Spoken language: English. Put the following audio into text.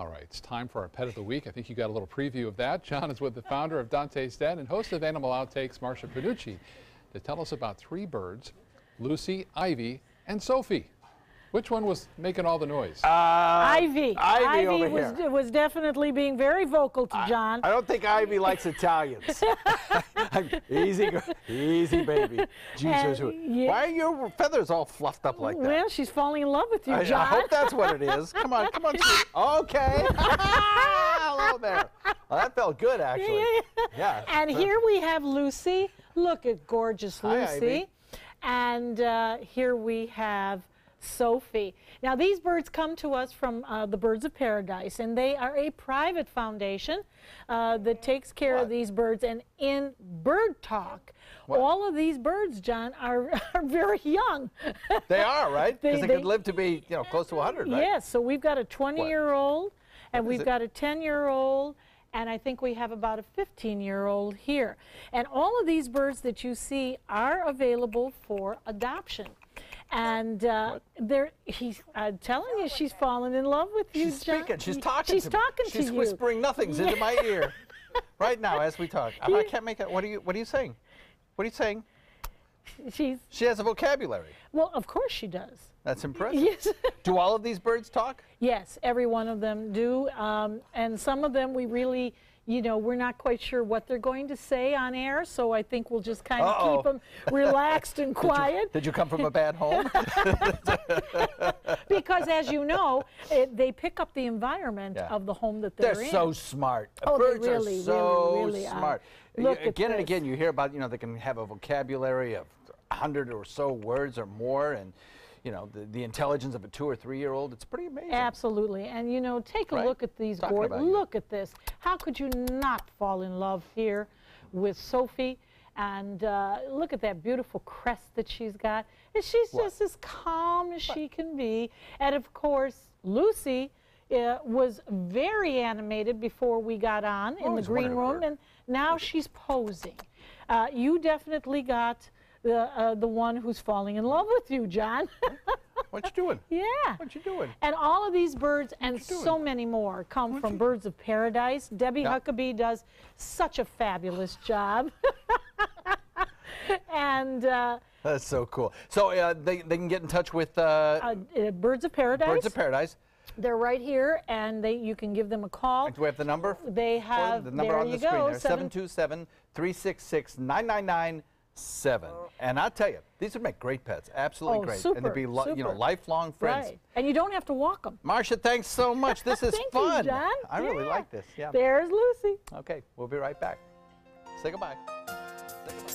All right, it's time for our pet of the week. I think you got a little preview of that. John is with the founder of Dante's Den and host of Animal Outtakes, Marcia Panucci, to tell us about three birds, Lucy, Ivy, and Sophie. Which one was making all the noise? Uh, Ivy. Ivy over was, here. was definitely being very vocal to John. I don't think Ivy likes Italians. easy, girl. easy, baby. Jesus, yeah. why are your feathers all fluffed up like that? well, she's falling in love with you, I, I hope that's what it is. Come on, come on. Okay. Hello there. Well, that felt good, actually. Yeah. And here we have Lucy. Look at gorgeous Hi, Lucy. Ivy. And uh, here we have Sophie. Now, these birds come to us from uh, the Birds of Paradise, and they are a private foundation uh, that takes care What? of these birds. And in Bird Talk, What? all of these birds, John, are, are very young. They are, right? Because They- they, they- could live to be, you know, close to 100, right? Yes, so we've got a 20-year-old, and we've it? got a 10-year-old, and I think we have about a 15-year-old here. And all of these birds that you see are available for adoption. And uh, they're, he's, I'm telling you, she's fallen in love with you, She's John. speaking. She's talking She's to me. talking She's to you. whispering nothings into my ear right now as we talk. I, I can't make it. What are you? What are you saying? What are you saying? She's, She has a vocabulary. well, of course she does. That's impressive. Yes. Do all of these birds talk? Yes, every one of them do. Um, and some of them we really, you know, we're not quite sure what they're going to say on air. So I think we'll just kind of keep them relaxed and quiet. Did you come from a bad home? because as you know, it, they pick up the environment Yeah. of the home that they're, They're in. so smart. Oh, they really, are really, so really are. smart. You- Look at again and again, you hear about you know they can have a vocabulary of hundred or so words or more, and you know the, the intelligence of a two or three year old. It's pretty amazing. Absolutely. And you know, take a Right? look at these about you. Look at this. How could you not fall in love here with Sophie? And uh, look at that beautiful crest that she's got. And she's What? just as calm as she can be. And of course, Lucy uh, was very animated before we got on in the green room, and now she's posing. Uh, you definitely got the uh, the one who's falling in love with you, John. What you doing? yeah. What you doing? And all of these birds and so many more come from Birds of Paradise. Debbie Yeah. Huckabee does such a fabulous job. and uh, That's so cool. So uh, they, they can get in touch with uh, uh, uh, Birds of Paradise, Birds of Paradise. they're right here, and they you can give them a call. Do we have the number? They have the number on you the screen go. there. 727 366 9997. And I tell you, these would make great pets. Absolutely Oh, great. and they'd be li- you know lifelong friends. Right, and you don't have to walk them. Marcia, thanks so much. This is Thank you, fun. John. I really like this. Yeah. There's Lucy. Okay, we'll be right back. Say goodbye. Say goodbye.